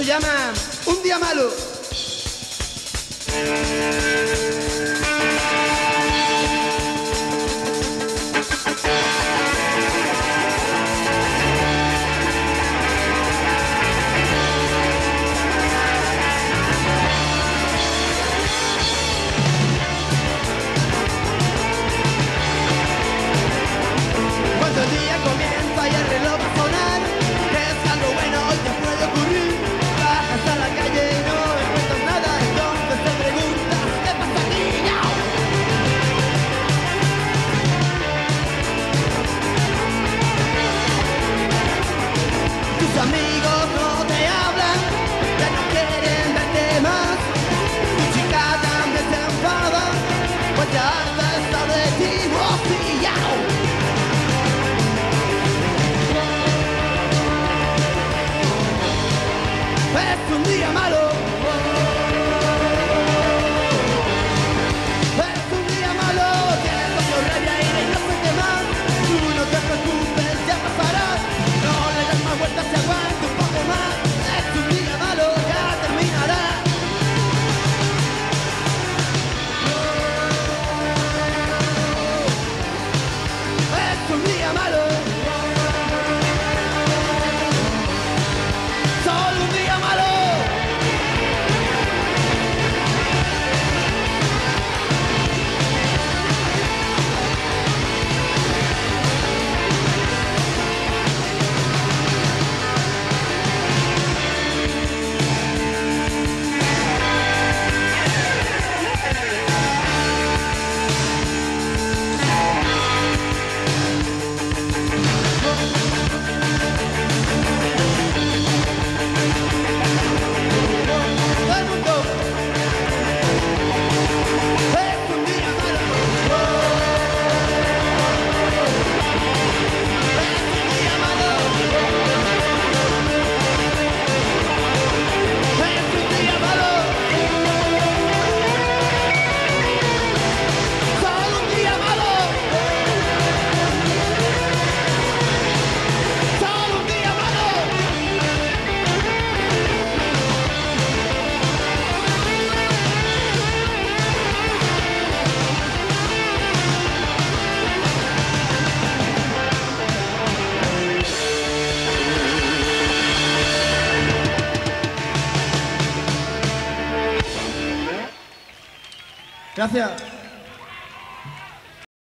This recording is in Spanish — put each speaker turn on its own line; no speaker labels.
se llama Un día malo. amigos no te hablan, ya no quieren verte más. Tu chica también se enfada, pues ya está de ti rociado. Es un día malo. Gracias.